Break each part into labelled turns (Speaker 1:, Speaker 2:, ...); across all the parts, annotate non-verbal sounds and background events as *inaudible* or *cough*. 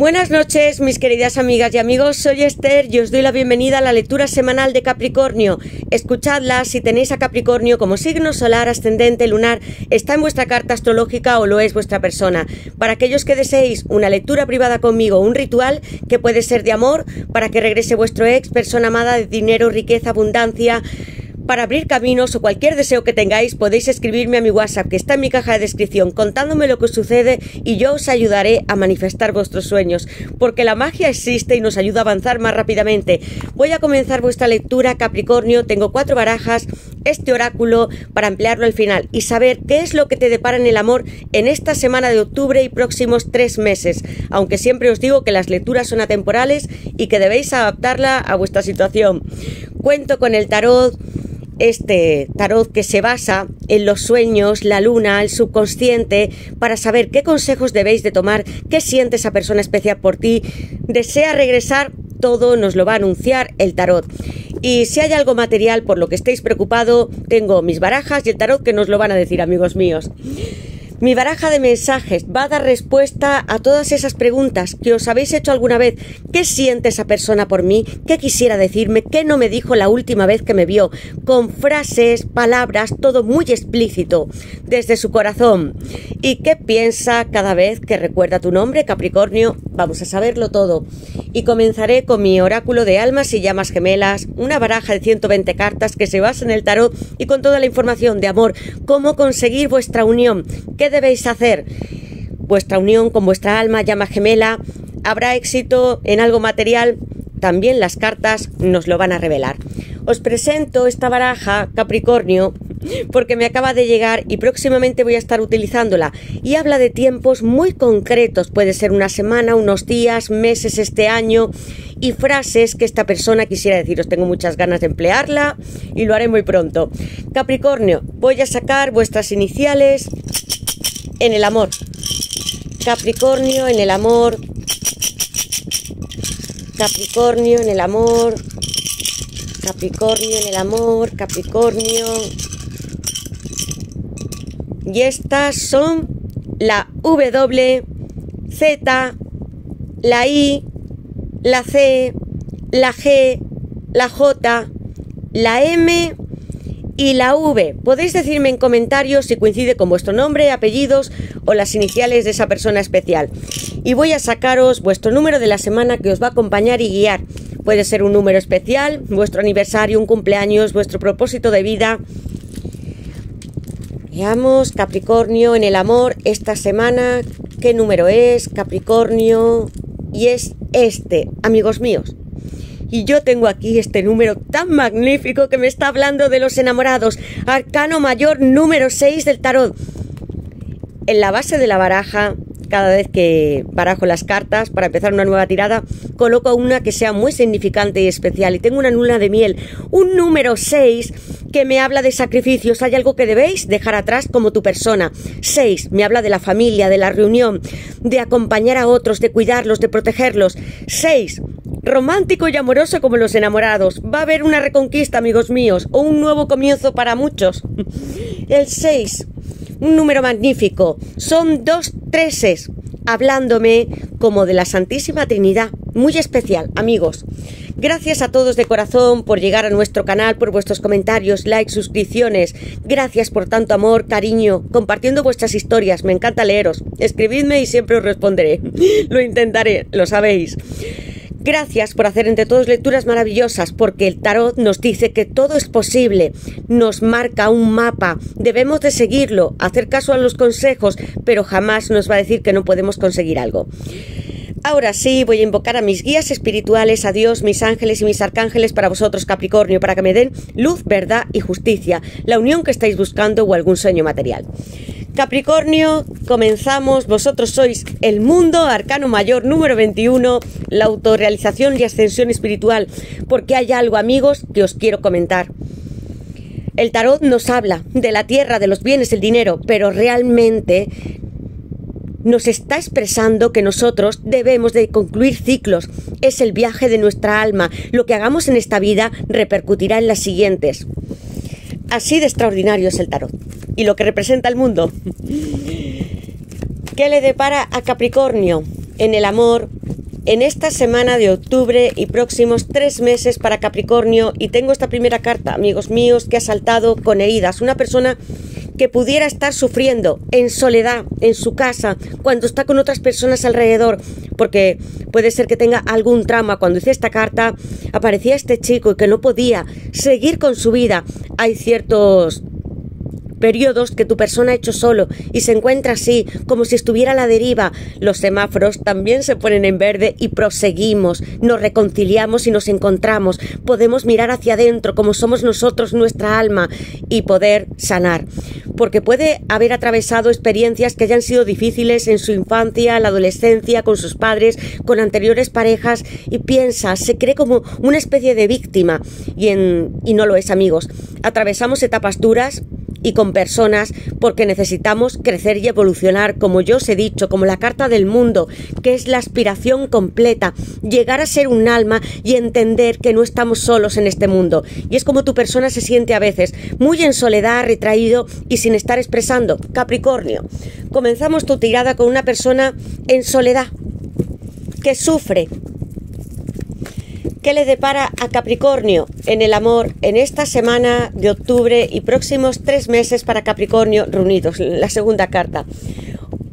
Speaker 1: Buenas noches, mis queridas amigas y amigos. Soy Esther y os doy la bienvenida a la lectura semanal de Capricornio. Escuchadla si tenéis a Capricornio como signo solar, ascendente, lunar, está en vuestra carta astrológica o lo es vuestra persona. Para aquellos que deseéis una lectura privada conmigo, un ritual que puede ser de amor, para que regrese vuestro ex, persona amada de dinero, riqueza, abundancia, para abrir caminos o cualquier deseo que tengáis, podéis escribirme a mi WhatsApp que está en mi caja de descripción contándome lo que os sucede y yo os ayudaré a manifestar vuestros sueños, porque la magia existe y nos ayuda a avanzar más rápidamente. Voy a comenzar vuestra lectura, Capricornio. Tengo cuatro barajas, este oráculo para emplearlo al final y saber qué es lo que te depara en el amor en esta semana de octubre y próximos tres meses, aunque siempre os digo que las lecturas son atemporales y que debéis adaptarla a vuestra situación. Cuento con el tarot este tarot que se basa en los sueños, la luna, el subconsciente, para saber qué consejos debéis de tomar, qué siente esa persona especial por ti, desea regresar, todo nos lo va a anunciar el tarot. Y si hay algo material por lo que estéis preocupado, tengo mis barajas y el tarot que nos lo van a decir, amigos míos. Mi baraja de mensajes va a dar respuesta a todas esas preguntas que os habéis hecho alguna vez. ¿Qué siente esa persona por mí? ¿Qué quisiera decirme? ¿Qué no me dijo la última vez que me vio? Con frases, palabras, todo muy explícito, desde su corazón. ¿Y qué piensa cada vez que recuerda tu nombre, Capricornio? Vamos a saberlo todo. Y comenzaré con mi oráculo de almas y llamas gemelas, una baraja de 120 cartas que se basa en el tarot y con toda la información de amor, cómo conseguir vuestra unión, qué debéis hacer? Vuestra unión con vuestra alma, llama gemela, habrá éxito en algo material, también las cartas nos lo van a revelar. Os presento esta baraja Capricornio porque me acaba de llegar y próximamente voy a estar utilizándola y habla de tiempos muy concretos, puede ser una semana, unos días, meses este año y frases que esta persona quisiera deciros. Tengo muchas ganas de emplearla y lo haré muy pronto. Capricornio, voy a sacar vuestras iniciales en el amor. Capricornio en el amor. Capricornio en el amor. Capricornio en el amor. Capricornio. Y estas son la W, Z, la I, la C, la G, la J, la M y la V. Podéis decirme en comentarios si coincide con vuestro nombre, apellidos o las iniciales de esa persona especial. Y voy a sacaros vuestro número de la semana que os va a acompañar y guiar. Puede ser un número especial, vuestro aniversario, un cumpleaños, vuestro propósito de vida. Veamos, Capricornio en el amor, esta semana, ¿qué número es? Capricornio. Y es este, amigos míos. Y yo tengo aquí este número tan magnífico que me está hablando de los enamorados. Arcano mayor número 6 del tarot. En la base de la baraja, cada vez que barajo las cartas para empezar una nueva tirada, coloco una que sea muy significante y especial. Y tengo una luna de miel, un número 6 que me habla de sacrificios. Hay algo que debéis dejar atrás como tu persona. 6 me habla de la familia, de la reunión, de acompañar a otros, de cuidarlos, de protegerlos. 6 romántico y amoroso como los enamorados. Va a haber una reconquista, amigos míos, o un nuevo comienzo para muchos. *laughs* El 6, un número magnífico. Son dos treses, hablándome como de la Santísima Trinidad. Muy especial, amigos. Gracias a todos de corazón por llegar a nuestro canal, por vuestros comentarios, likes, suscripciones. Gracias por tanto amor, cariño, compartiendo vuestras historias. Me encanta leeros. Escribidme y siempre os responderé. *laughs* Lo intentaré, lo sabéis. Gracias por hacer entre todos lecturas maravillosas, porque el tarot nos dice que todo es posible, nos marca un mapa, debemos de seguirlo, hacer caso a los consejos, pero jamás nos va a decir que no podemos conseguir algo. Ahora sí, voy a invocar a mis guías espirituales, a Dios, mis ángeles y mis arcángeles para vosotros, Capricornio, para que me den luz, verdad y justicia, la unión que estáis buscando o algún sueño material. Capricornio, comenzamos. Vosotros sois el mundo, arcano mayor número 21, la autorrealización y ascensión espiritual, porque hay algo, amigos, que os quiero comentar. El tarot nos habla de la tierra, de los bienes, el dinero, pero realmente nos está expresando que nosotros debemos de concluir ciclos. Es el viaje de nuestra alma. Lo que hagamos en esta vida repercutirá en las siguientes. Así de extraordinario es el tarot y lo que representa el mundo. ¿Qué le depara a Capricornio? En el amor, en esta semana de octubre y próximos tres meses para Capricornio y tengo esta primera carta, amigos míos, que ha saltado con heridas. Una persona que pudiera estar sufriendo en soledad en su casa cuando está con otras personas alrededor, porque puede ser que tenga algún trauma. Cuando hice esta carta aparecía este chico y que no podía seguir con su vida. Hay ciertos periodos que tu persona ha hecho solo y se encuentra así, como si estuviera a la deriva. Los semáforos también se ponen en verde y proseguimos, nos reconciliamos y nos encontramos. Podemos mirar hacia adentro como somos nosotros, nuestra alma, y poder sanar. Porque puede haber atravesado experiencias que hayan sido difíciles en su infancia, la adolescencia, con sus padres, con anteriores parejas, y piensa, se cree como una especie de víctima, y, en, y no lo es, amigos. Atravesamos etapas duras, y con personas porque necesitamos crecer y evolucionar, como yo os he dicho, como la carta del mundo, que es la aspiración completa, llegar a ser un alma y entender que no estamos solos en este mundo. Y es como tu persona se siente a veces, muy en soledad, retraído y sin estar expresando. Capricornio, comenzamos tu tirada con una persona en soledad, que sufre, ¿Qué le depara a Capricornio en el amor en esta semana de octubre y próximos tres meses para Capricornio reunidos? La segunda carta.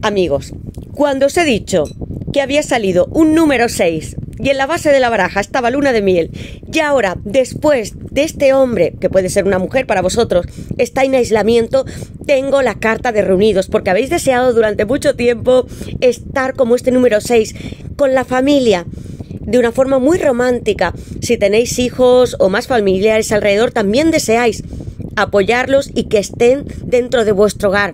Speaker 1: Amigos, cuando os he dicho que había salido un número 6 y en la base de la baraja estaba luna de miel, y ahora, después de este hombre, que puede ser una mujer para vosotros, está en aislamiento, tengo la carta de reunidos, porque habéis deseado durante mucho tiempo estar como este número 6, con la familia, de una forma muy romántica. Si tenéis hijos o más familiares alrededor, también deseáis apoyarlos y que estén dentro de vuestro hogar.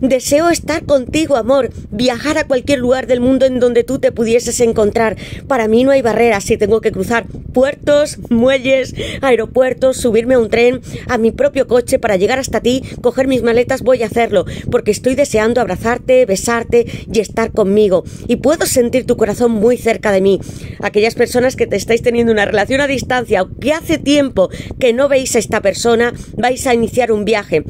Speaker 1: Deseo estar contigo, amor, viajar a cualquier lugar del mundo en donde tú te pudieses encontrar. Para mí no hay barreras si tengo que cruzar puertos, muelles, aeropuertos, subirme a un tren, a mi propio coche para llegar hasta ti, coger mis maletas, voy a hacerlo, porque estoy deseando abrazarte, besarte y estar conmigo. Y puedo sentir tu corazón muy cerca de mí. Aquellas personas que te estáis teniendo una relación a distancia o que hace tiempo que no veis a esta persona, vais a iniciar un viaje.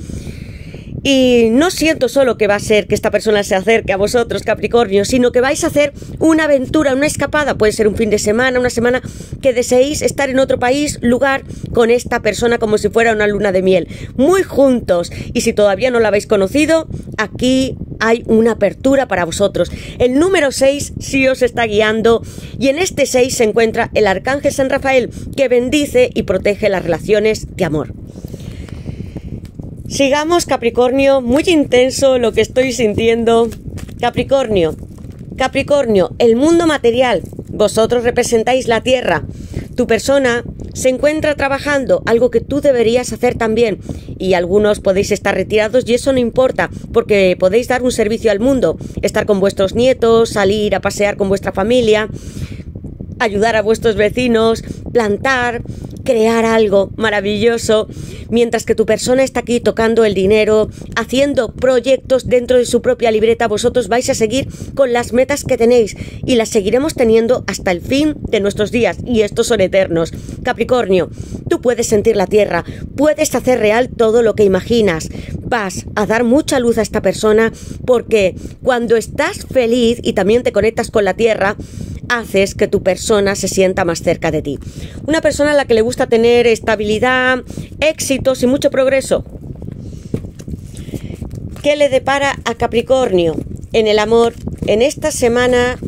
Speaker 1: Y no siento solo que va a ser que esta persona se acerque a vosotros, Capricornio, sino que vais a hacer una aventura, una escapada. Puede ser un fin de semana, una semana que deseéis estar en otro país, lugar, con esta persona como si fuera una luna de miel. Muy juntos. Y si todavía no la habéis conocido, aquí hay una apertura para vosotros. El número 6 sí os está guiando y en este 6 se encuentra el Arcángel San Rafael que bendice y protege las relaciones de amor. Sigamos Capricornio, muy intenso lo que estoy sintiendo. Capricornio, Capricornio, el mundo material, vosotros representáis la Tierra. Tu persona se encuentra trabajando, algo que tú deberías hacer también. Y algunos podéis estar retirados y eso no importa, porque podéis dar un servicio al mundo, estar con vuestros nietos, salir a pasear con vuestra familia, ayudar a vuestros vecinos, plantar, crear algo maravilloso, mientras que tu persona está aquí tocando el dinero, haciendo proyectos dentro de su propia libreta, vosotros vais a seguir con las metas que tenéis y las seguiremos teniendo hasta el fin de nuestros días y estos son eternos. Capricornio, tú puedes sentir la tierra, puedes hacer real todo lo que imaginas, vas a dar mucha luz a esta persona porque cuando estás feliz y también te conectas con la tierra, haces que tu persona se sienta más cerca de ti. Una persona a la que le gusta tener estabilidad, éxitos y mucho progreso. ¿Qué le depara a Capricornio en el amor en esta semana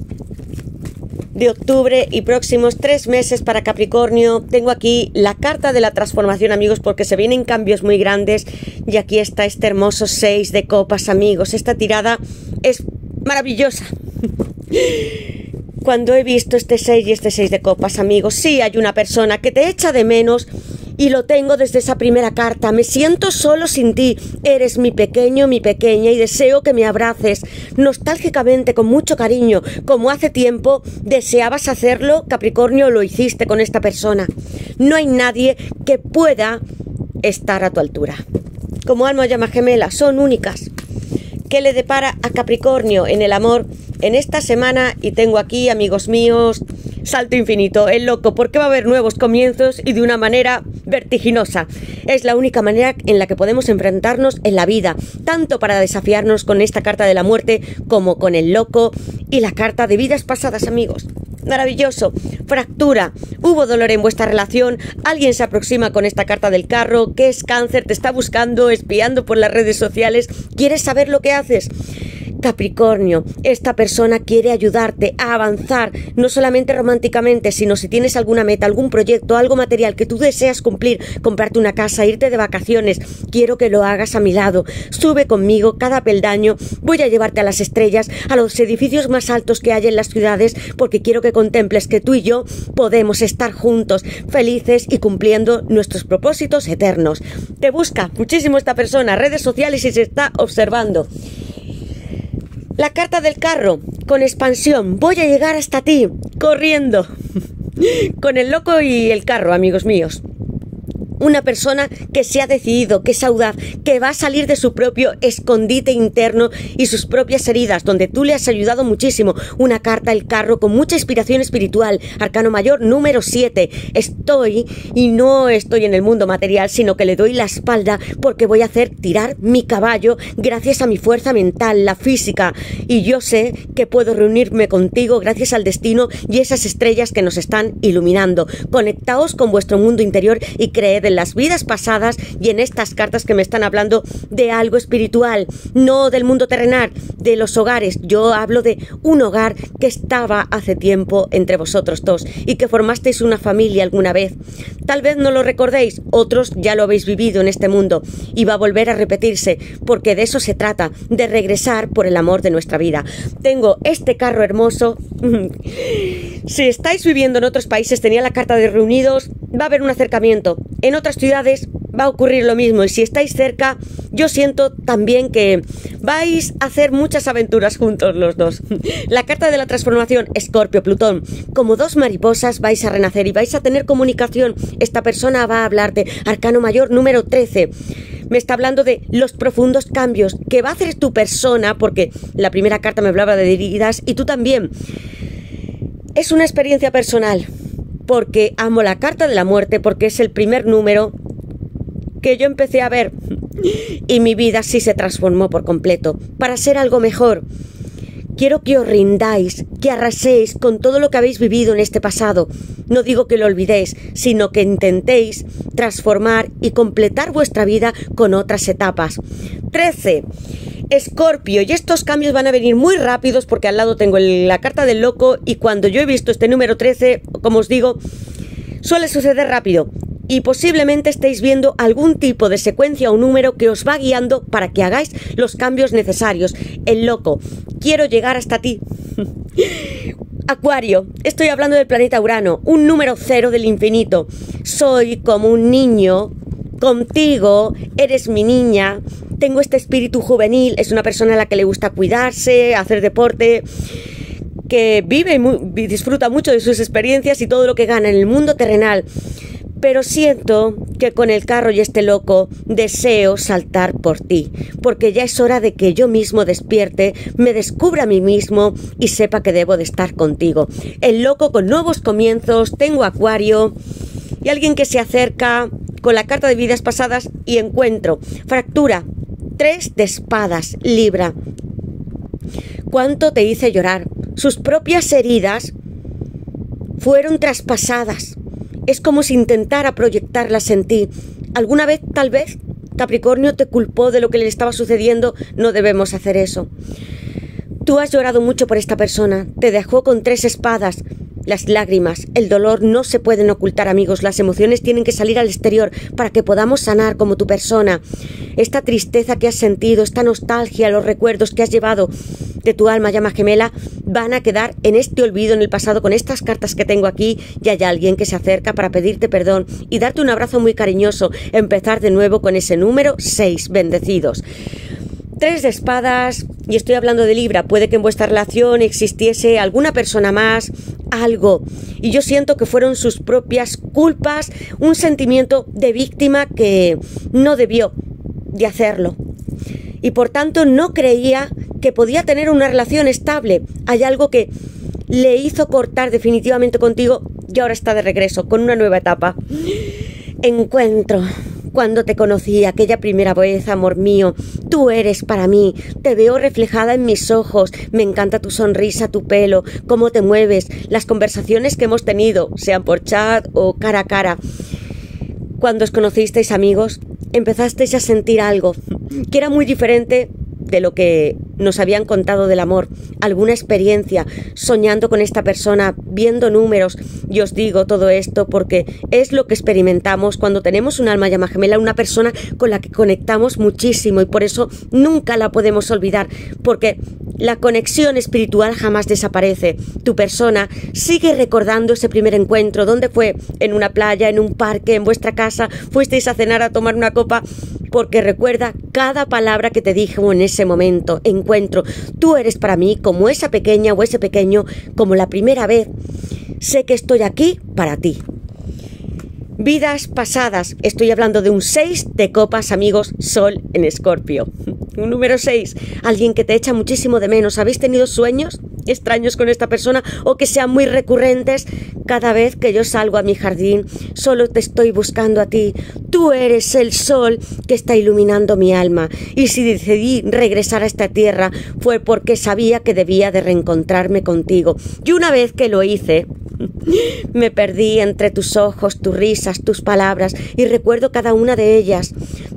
Speaker 1: de octubre y próximos tres meses para Capricornio. Tengo aquí la carta de la transformación, amigos, porque se vienen cambios muy grandes. Y aquí está este hermoso seis de copas, amigos. Esta tirada es maravillosa. *laughs* Cuando he visto este 6 y este 6 de copas, amigos, sí hay una persona que te echa de menos y lo tengo desde esa primera carta. Me siento solo sin ti. Eres mi pequeño, mi pequeña y deseo que me abraces nostálgicamente, con mucho cariño, como hace tiempo deseabas hacerlo, Capricornio, lo hiciste con esta persona. No hay nadie que pueda estar a tu altura. Como alma llama gemela, son únicas. ¿Qué le depara a Capricornio en el amor en esta semana? Y tengo aquí, amigos míos, salto infinito, el loco, porque va a haber nuevos comienzos y de una manera vertiginosa. Es la única manera en la que podemos enfrentarnos en la vida, tanto para desafiarnos con esta carta de la muerte como con el loco y la carta de vidas pasadas, amigos. Maravilloso. Fractura. Hubo dolor en vuestra relación. Alguien se aproxima con esta carta del carro. ¿Qué es cáncer? Te está buscando, espiando por las redes sociales. ¿Quieres saber lo que haces? Capricornio, esta persona quiere ayudarte a avanzar, no solamente románticamente, sino si tienes alguna meta, algún proyecto, algo material que tú deseas cumplir, comprarte una casa, irte de vacaciones, quiero que lo hagas a mi lado. Sube conmigo cada peldaño, voy a llevarte a las estrellas, a los edificios más altos que hay en las ciudades, porque quiero que contemples que tú y yo podemos estar juntos, felices y cumpliendo nuestros propósitos eternos. Te busca muchísimo esta persona, redes sociales y se está observando. La carta del carro, con expansión. Voy a llegar hasta ti, corriendo. *laughs* con el loco y el carro, amigos míos una persona que se ha decidido, que es audaz, que va a salir de su propio escondite interno y sus propias heridas, donde tú le has ayudado muchísimo. Una carta el carro con mucha inspiración espiritual. Arcano mayor número 7. Estoy y no estoy en el mundo material, sino que le doy la espalda porque voy a hacer tirar mi caballo gracias a mi fuerza mental, la física. Y yo sé que puedo reunirme contigo gracias al destino y esas estrellas que nos están iluminando. Conectaos con vuestro mundo interior y creed en las vidas pasadas y en estas cartas que me están hablando de algo espiritual, no del mundo terrenal, de los hogares. Yo hablo de un hogar que estaba hace tiempo entre vosotros dos y que formasteis una familia alguna vez. Tal vez no lo recordéis, otros ya lo habéis vivido en este mundo y va a volver a repetirse, porque de eso se trata, de regresar por el amor de nuestra vida. Tengo este carro hermoso. *laughs* si estáis viviendo en otros países, tenía la carta de reunidos, va a haber un acercamiento. En otras ciudades va a ocurrir lo mismo y si estáis cerca, yo siento también que vais a hacer muchas aventuras juntos los dos. *laughs* La carta de la transformación, Escorpio, Plutón, como dos mariposas vais a renacer y vais a tener comunicación. Esta persona va a hablarte. Arcano mayor número 13 me está hablando de los profundos cambios que va a hacer tu persona, porque la primera carta me hablaba de heridas y tú también. Es una experiencia personal porque amo la carta de la muerte, porque es el primer número que yo empecé a ver y mi vida sí se transformó por completo, para ser algo mejor. Quiero que os rindáis, que arraséis con todo lo que habéis vivido en este pasado. No digo que lo olvidéis, sino que intentéis transformar y completar vuestra vida con otras etapas. 13. Escorpio, y estos cambios van a venir muy rápidos porque al lado tengo la carta del loco y cuando yo he visto este número 13, como os digo, suele suceder rápido y posiblemente estéis viendo algún tipo de secuencia o número que os va guiando para que hagáis los cambios necesarios. El loco, quiero llegar hasta ti. *laughs* Acuario, estoy hablando del planeta Urano, un número cero del infinito. Soy como un niño contigo, eres mi niña, tengo este espíritu juvenil, es una persona a la que le gusta cuidarse, hacer deporte, que vive y disfruta mucho de sus experiencias y todo lo que gana en el mundo terrenal. Pero siento que con el carro y este loco deseo saltar por ti, porque ya es hora de que yo mismo despierte, me descubra a mí mismo y sepa que debo de estar contigo. El loco con nuevos comienzos, tengo acuario y alguien que se acerca con la carta de vidas pasadas y encuentro fractura, Tres de espadas, Libra. ¿Cuánto te hice llorar? Sus propias heridas fueron traspasadas. Es como si intentara proyectarlas en ti. ¿Alguna vez, tal vez, Capricornio te culpó de lo que le estaba sucediendo? No debemos hacer eso. Tú has llorado mucho por esta persona. Te dejó con tres espadas. Las lágrimas, el dolor no se pueden ocultar, amigos. Las emociones tienen que salir al exterior para que podamos sanar como tu persona. Esta tristeza que has sentido, esta nostalgia, los recuerdos que has llevado de tu alma llama gemela, van a quedar en este olvido en el pasado con estas cartas que tengo aquí y hay alguien que se acerca para pedirte perdón y darte un abrazo muy cariñoso. Empezar de nuevo con ese número 6, bendecidos. Tres de espadas, y estoy hablando de Libra, puede que en vuestra relación existiese alguna persona más, algo, y yo siento que fueron sus propias culpas, un sentimiento de víctima que no debió de hacerlo. Y por tanto no creía que podía tener una relación estable. Hay algo que le hizo cortar definitivamente contigo y ahora está de regreso, con una nueva etapa. Encuentro cuando te conocí aquella primera vez, amor mío. Tú eres para mí, te veo reflejada en mis ojos, me encanta tu sonrisa, tu pelo, cómo te mueves, las conversaciones que hemos tenido, sean por chat o cara a cara. Cuando os conocisteis amigos, empezasteis a sentir algo que era muy diferente de lo que nos habían contado del amor, alguna experiencia, soñando con esta persona, viendo números. Y os digo todo esto porque es lo que experimentamos cuando tenemos un alma llama gemela, una persona con la que conectamos muchísimo y por eso nunca la podemos olvidar, porque la conexión espiritual jamás desaparece. Tu persona sigue recordando ese primer encuentro, ¿dónde fue? En una playa, en un parque, en vuestra casa, fuisteis a cenar a tomar una copa porque recuerda cada palabra que te dije en ese momento, encuentro. Tú eres para mí como esa pequeña o ese pequeño, como la primera vez. Sé que estoy aquí para ti. Vidas pasadas. Estoy hablando de un 6 de copas, amigos, Sol en Escorpio. *laughs* Número 6. Alguien que te echa muchísimo de menos. ¿Habéis tenido sueños extraños con esta persona o que sean muy recurrentes? Cada vez que yo salgo a mi jardín, solo te estoy buscando a ti. Tú eres el sol que está iluminando mi alma. Y si decidí regresar a esta tierra fue porque sabía que debía de reencontrarme contigo. Y una vez que lo hice, *laughs* me perdí entre tus ojos, tus risas, tus palabras, y recuerdo cada una de ellas.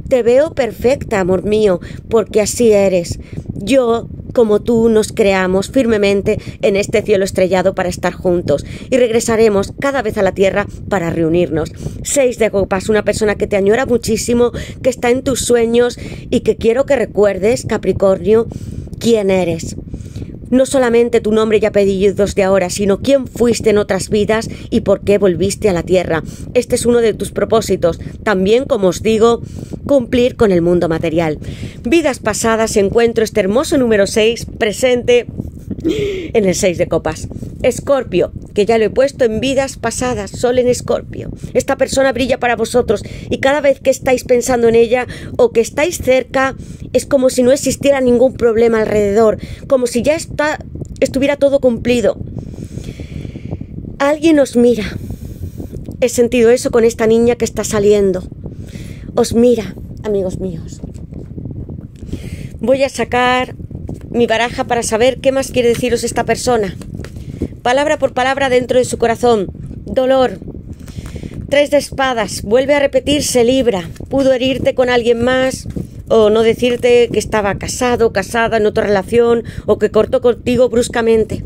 Speaker 1: Te veo perfecta, amor mío, porque así eres. Yo, como tú, nos creamos firmemente en este cielo estrellado para estar juntos y regresaremos cada vez a la tierra para reunirnos. Seis de copas, una persona que te añora muchísimo, que está en tus sueños y que quiero que recuerdes, Capricornio, quién eres no solamente tu nombre y apellidos de ahora, sino quién fuiste en otras vidas y por qué volviste a la tierra. Este es uno de tus propósitos. También, como os digo, cumplir con el mundo material. Vidas pasadas, encuentro este hermoso número 6 presente en el 6 de copas. Escorpio, que ya lo he puesto en vidas pasadas, sol en Escorpio. Esta persona brilla para vosotros y cada vez que estáis pensando en ella o que estáis cerca, es como si no existiera ningún problema alrededor, como si ya está, estuviera todo cumplido. Alguien os mira. He sentido eso con esta niña que está saliendo. Os mira, amigos míos. Voy a sacar mi baraja para saber qué más quiere deciros esta persona. Palabra por palabra dentro de su corazón. Dolor. Tres de espadas. Vuelve a repetirse libra. Pudo herirte con alguien más o no decirte que estaba casado, casada en otra relación o que cortó contigo bruscamente.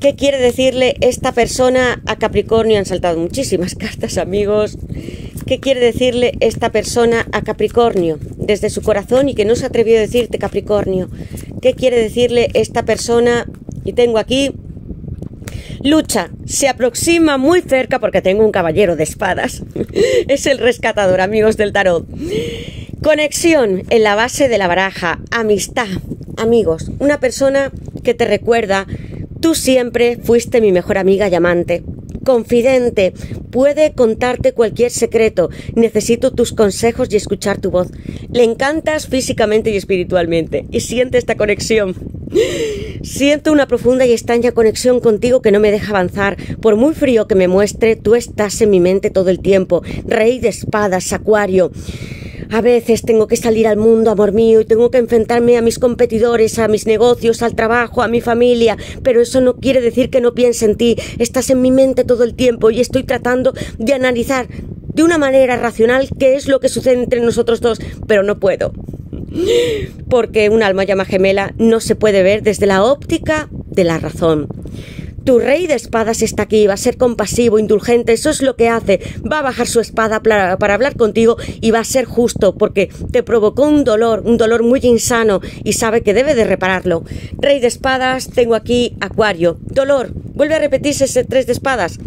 Speaker 1: ¿Qué quiere decirle esta persona a Capricornio? Han saltado muchísimas *laughs* cartas, amigos. ¿Qué quiere decirle esta persona a Capricornio desde su corazón y que no se atrevió a decirte Capricornio? ¿Qué quiere decirle esta persona? Y tengo aquí Lucha, se aproxima muy cerca porque tengo un caballero de espadas. *laughs* es el rescatador, amigos del tarot. Conexión en la base de la baraja, amistad, amigos, una persona que te recuerda, tú siempre fuiste mi mejor amiga y amante confidente, puede contarte cualquier secreto. Necesito tus consejos y escuchar tu voz. Le encantas físicamente y espiritualmente y siente esta conexión. Siento una profunda y extraña conexión contigo que no me deja avanzar. Por muy frío que me muestre, tú estás en mi mente todo el tiempo. Rey de espadas, acuario. A veces tengo que salir al mundo, amor mío, y tengo que enfrentarme a mis competidores, a mis negocios, al trabajo, a mi familia, pero eso no quiere decir que no piense en ti. Estás en mi mente todo el tiempo y estoy tratando de analizar de una manera racional qué es lo que sucede entre nosotros dos, pero no puedo. Porque un alma llama gemela no se puede ver desde la óptica de la razón. Tu rey de espadas está aquí, va a ser compasivo, indulgente, eso es lo que hace. Va a bajar su espada para, hablar contigo y va a ser justo porque te provocó un dolor, un dolor muy insano y sabe que debe de repararlo. Rey de espadas, tengo aquí Acuario. Dolor, vuelve a repetirse ese tres de espadas.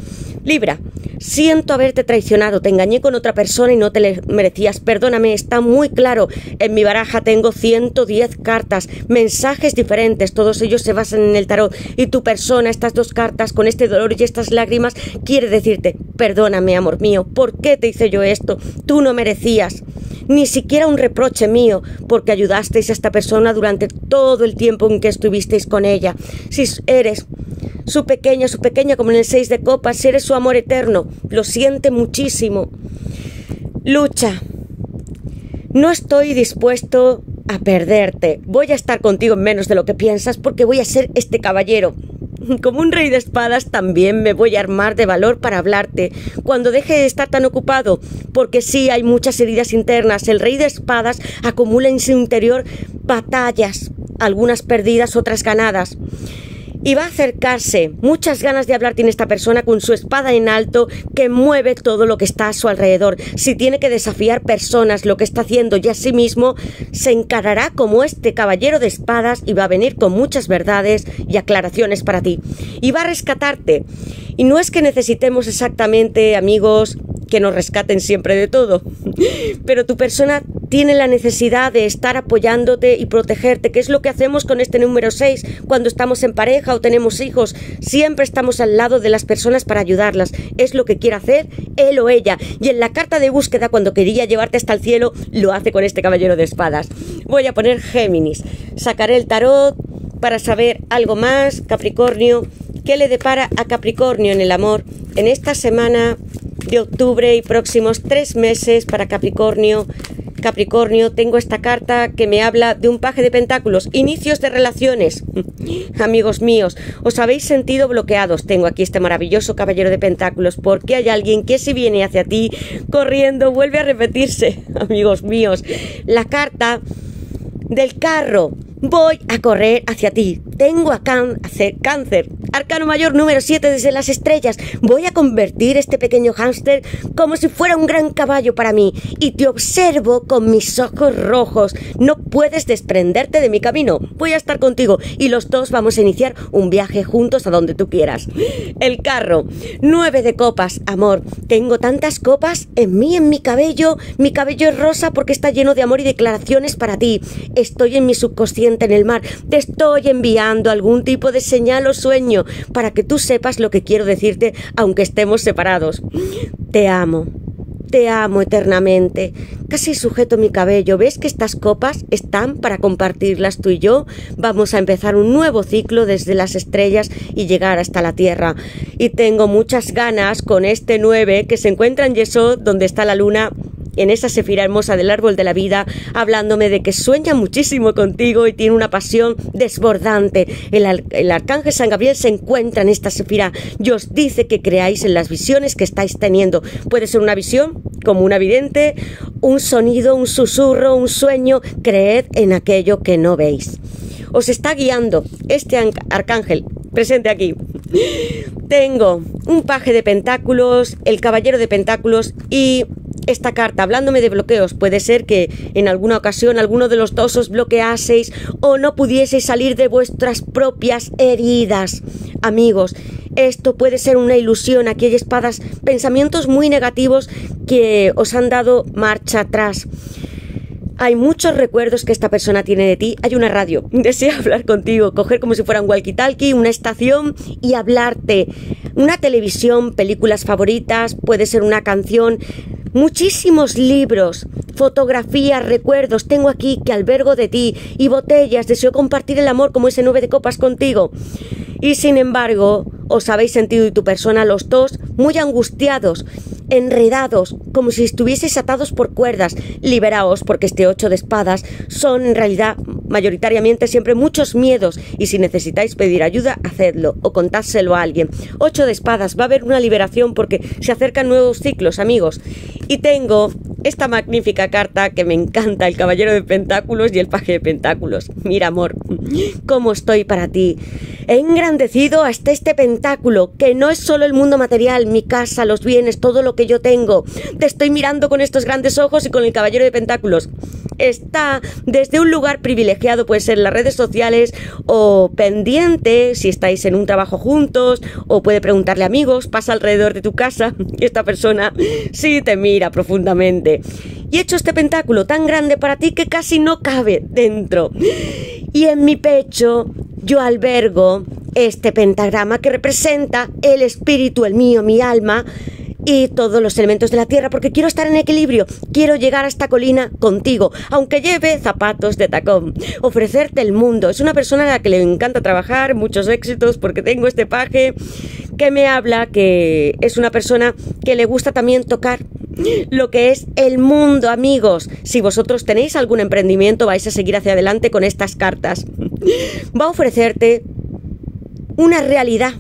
Speaker 1: Libra, Siento haberte traicionado, te engañé con otra persona y no te le merecías. Perdóname, está muy claro. En mi baraja tengo 110 cartas, mensajes diferentes, todos ellos se basan en el tarot. Y tu persona, estas dos cartas, con este dolor y estas lágrimas, quiere decirte, perdóname, amor mío, ¿por qué te hice yo esto? Tú no merecías ni siquiera un reproche mío, porque ayudasteis a esta persona durante todo el tiempo en que estuvisteis con ella. Si eres su pequeña, su pequeña como en el seis de copas, eres su amor eterno, lo siente muchísimo. Lucha. No estoy dispuesto a perderte. Voy a estar contigo en menos de lo que piensas porque voy a ser este caballero. *laughs* Como un rey de espadas también me voy a armar de valor para hablarte cuando deje de estar tan ocupado, porque sí hay muchas heridas internas. El rey de espadas acumula en su interior batallas, algunas perdidas, otras ganadas y va a acercarse. Muchas ganas de hablar tiene esta persona con su espada en alto que mueve todo lo que está a su alrededor. Si tiene que desafiar personas, lo que está haciendo y a sí mismo, se encarará como este caballero de espadas y va a venir con muchas verdades y aclaraciones para ti. Y va a rescatarte. Y no es que necesitemos exactamente, amigos, que nos rescaten siempre de todo. *laughs* Pero tu persona tiene la necesidad de estar apoyándote y protegerte, que es lo que hacemos con este número 6 cuando estamos en pareja o tenemos hijos. Siempre estamos al lado de las personas para ayudarlas. Es lo que quiere hacer él o ella. Y en la carta de búsqueda, cuando quería llevarte hasta el cielo, lo hace con este caballero de espadas. Voy a poner Géminis. Sacaré el tarot para saber algo más, Capricornio. ¿Qué le depara a Capricornio en el amor en esta semana de octubre y próximos tres meses para Capricornio. Capricornio, tengo esta carta que me habla de un paje de pentáculos, inicios de relaciones. *laughs* Amigos míos, os habéis sentido bloqueados. Tengo aquí este maravilloso caballero de pentáculos porque hay alguien que si viene hacia ti corriendo vuelve a repetirse. *laughs* Amigos míos, la carta del carro. Voy a correr hacia ti. Tengo a cáncer. Arcano mayor número 7 desde las estrellas. Voy a convertir este pequeño hámster como si fuera un gran caballo para mí. Y te observo con mis ojos rojos. No puedes desprenderte de mi camino. Voy a estar contigo y los dos vamos a iniciar un viaje juntos a donde tú quieras. El carro. Nueve de copas, amor. Tengo tantas copas en mí, en mi cabello. Mi cabello es rosa porque está lleno de amor y declaraciones para ti. Estoy en mi subconsciente en el mar. Te estoy enviando algún tipo de señal o sueño para que tú sepas lo que quiero decirte aunque estemos separados. Te amo. Te amo eternamente. Casi sujeto mi cabello. ¿Ves que estas copas están para compartirlas tú y yo? Vamos a empezar un nuevo ciclo desde las estrellas y llegar hasta la Tierra. Y tengo muchas ganas con este 9 que se encuentra en Yesod, donde está la luna, en esa sefira hermosa del árbol de la vida, hablándome de que sueña muchísimo contigo y tiene una pasión desbordante. El, arcángel San Gabriel se encuentra en esta sefira y os dice que creáis en las visiones que estáis teniendo. Puede ser una visión, como una vidente, un sonido, un susurro, un sueño. Creed en aquello que no veis. Os está guiando este arcángel presente aquí. Tengo un paje de pentáculos, el caballero de pentáculos y esta carta hablándome de bloqueos. Puede ser que en alguna ocasión alguno de los dos os bloqueaseis o no pudieseis salir de vuestras propias heridas. Amigos, esto puede ser una ilusión. Aquí hay espadas, pensamientos muy negativos que os han dado marcha atrás. Hay muchos recuerdos que esta persona tiene de ti. Hay una radio. *laughs* Desea hablar contigo, coger como si fuera un walkie-talkie, una estación y hablarte. Una televisión, películas favoritas, puede ser una canción muchísimos libros, fotografías, recuerdos tengo aquí que albergo de ti y botellas, deseo compartir el amor como ese nube de copas contigo. Y sin embargo, os habéis sentido y tu persona los dos muy angustiados, enredados, como si estuvieseis atados por cuerdas. Liberaos, porque este ocho de espadas son en realidad mayoritariamente siempre muchos miedos y si necesitáis pedir ayuda, hacedlo o contárselo a alguien. Ocho de espadas, va a haber una liberación porque se acercan nuevos ciclos, amigos. Y tengo esta magnífica carta que me encanta, el caballero de pentáculos y el paje de pentáculos. Mira, amor, cómo estoy para ti. He engrandecido hasta este pentáculo, que no es solo el mundo material, mi casa, los bienes, todo lo que yo tengo. Te estoy mirando con estos grandes ojos y con el caballero de pentáculos está desde un lugar privilegiado, puede ser las redes sociales o pendiente si estáis en un trabajo juntos o puede preguntarle a amigos, pasa alrededor de tu casa y *laughs* esta persona sí te mira profundamente. Y he hecho este pentáculo tan grande para ti que casi no cabe dentro. Y en mi pecho yo albergo este pentagrama que representa el espíritu, el mío, mi alma, y todos los elementos de la tierra porque quiero estar en equilibrio, quiero llegar a esta colina contigo, aunque lleve zapatos de tacón, ofrecerte el mundo. Es una persona a la que le encanta trabajar, muchos éxitos porque tengo este paje que me habla que es una persona que le gusta también tocar lo que es el mundo, amigos. Si vosotros tenéis algún emprendimiento, vais a seguir hacia adelante con estas cartas. Va a ofrecerte una realidad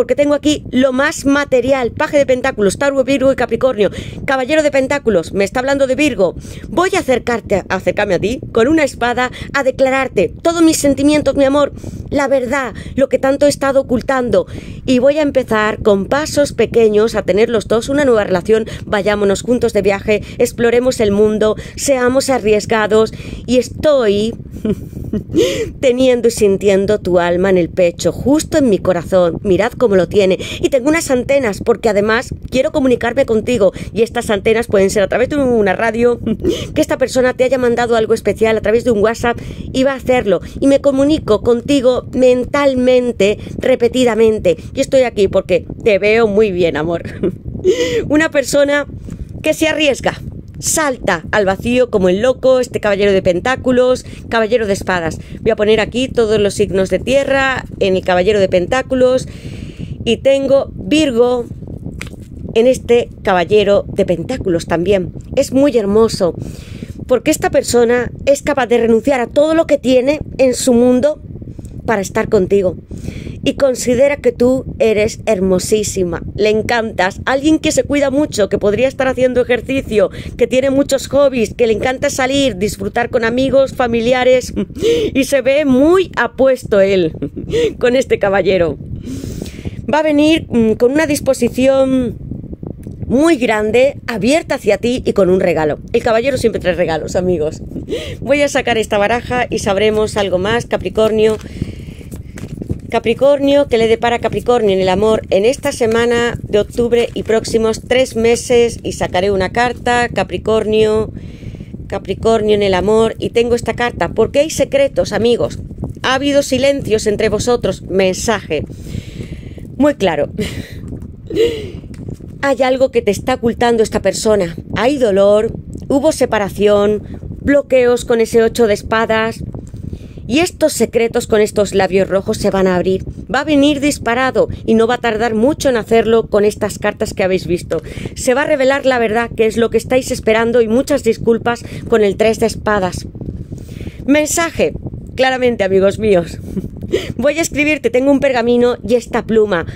Speaker 1: porque tengo aquí lo más material, paje de pentáculos, Tauro, Virgo y Capricornio, caballero de pentáculos, me está hablando de Virgo. Voy a acercarte, a acercarme a ti con una espada a declararte todos mis sentimientos, mi amor, la verdad, lo que tanto he estado ocultando. Y voy a empezar con pasos pequeños a tener los dos una nueva relación, vayámonos juntos de viaje, exploremos el mundo, seamos arriesgados y estoy *laughs* *laughs* teniendo y sintiendo tu alma en el pecho, justo en mi corazón. Mirad cómo lo tiene. Y tengo unas antenas, porque además quiero comunicarme contigo. Y estas antenas pueden ser a través de una radio, *laughs* que esta persona te haya mandado algo especial a través de un WhatsApp y va a hacerlo. Y me comunico contigo mentalmente, repetidamente. Y estoy aquí porque te veo muy bien, amor. *laughs* Una persona que se arriesga salta al vacío como el loco, este caballero de pentáculos, caballero de espadas. Voy a poner aquí todos los signos de tierra en el caballero de pentáculos y tengo Virgo en este caballero de pentáculos también. Es muy hermoso porque esta persona es capaz de renunciar a todo lo que tiene en su mundo para estar contigo y considera que tú eres hermosísima, le encantas, alguien que se cuida mucho, que podría estar haciendo ejercicio, que tiene muchos hobbies, que le encanta salir, disfrutar con amigos, familiares *laughs* y se ve muy apuesto él *laughs* con este caballero. Va a venir mm, con una disposición muy grande, abierta hacia ti y con un regalo. El caballero siempre trae regalos, amigos. *laughs* Voy a sacar esta baraja y sabremos algo más, Capricornio. Capricornio, que le depara Capricornio en el amor en esta semana de octubre y próximos tres meses y sacaré una carta, Capricornio, Capricornio en el amor y tengo esta carta porque hay secretos, amigos. Ha habido silencios entre vosotros, mensaje. Muy claro. *laughs* Hay algo que te está ocultando esta persona. Hay dolor, hubo separación, bloqueos con ese ocho de espadas, y estos secretos con estos labios rojos se van a abrir. Va a venir disparado y no va a tardar mucho en hacerlo con estas cartas que habéis visto. Se va a revelar la verdad, que es lo que estáis esperando y muchas disculpas con el tres de espadas. Mensaje. Claramente, amigos míos. *laughs* Voy a escribirte, tengo un pergamino y esta pluma.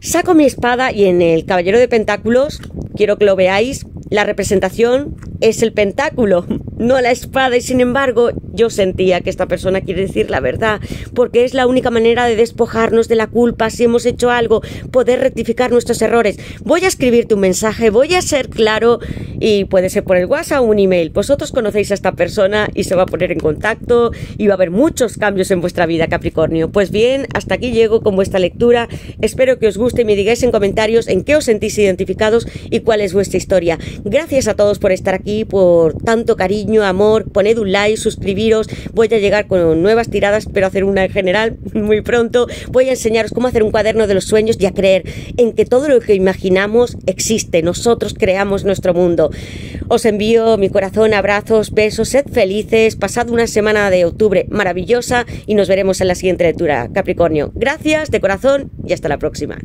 Speaker 1: Saco mi espada y en el Caballero de Pentáculos, quiero que lo veáis, la representación es el pentáculo, *laughs* no la espada, y sin embargo yo sentía que esta persona quiere decir la verdad, porque es la única manera de despojarnos de la culpa si hemos hecho algo, poder rectificar nuestros errores. Voy a escribirte un mensaje, voy a ser claro y puede ser por el WhatsApp o un email. Vosotros conocéis a esta persona y se va a poner en contacto y va a haber muchos cambios en vuestra vida, Capricornio. Pues bien, hasta aquí llego con vuestra lectura. Espero que os guste y me digáis en comentarios en qué os sentís identificados y cuál es vuestra historia. Gracias a todos por estar aquí, por tanto amor. Poned un like, suscribiros. Voy a llegar con nuevas tiradas, pero hacer una en general *laughs* muy pronto. Voy a enseñaros cómo hacer un cuaderno de los sueños y a creer en que todo lo que imaginamos existe. Nosotros creamos nuestro mundo. Os envío mi corazón, abrazos, besos, sed felices. Pasad una semana de octubre maravillosa y nos veremos en la siguiente lectura. Capricornio, gracias de corazón y hasta la próxima.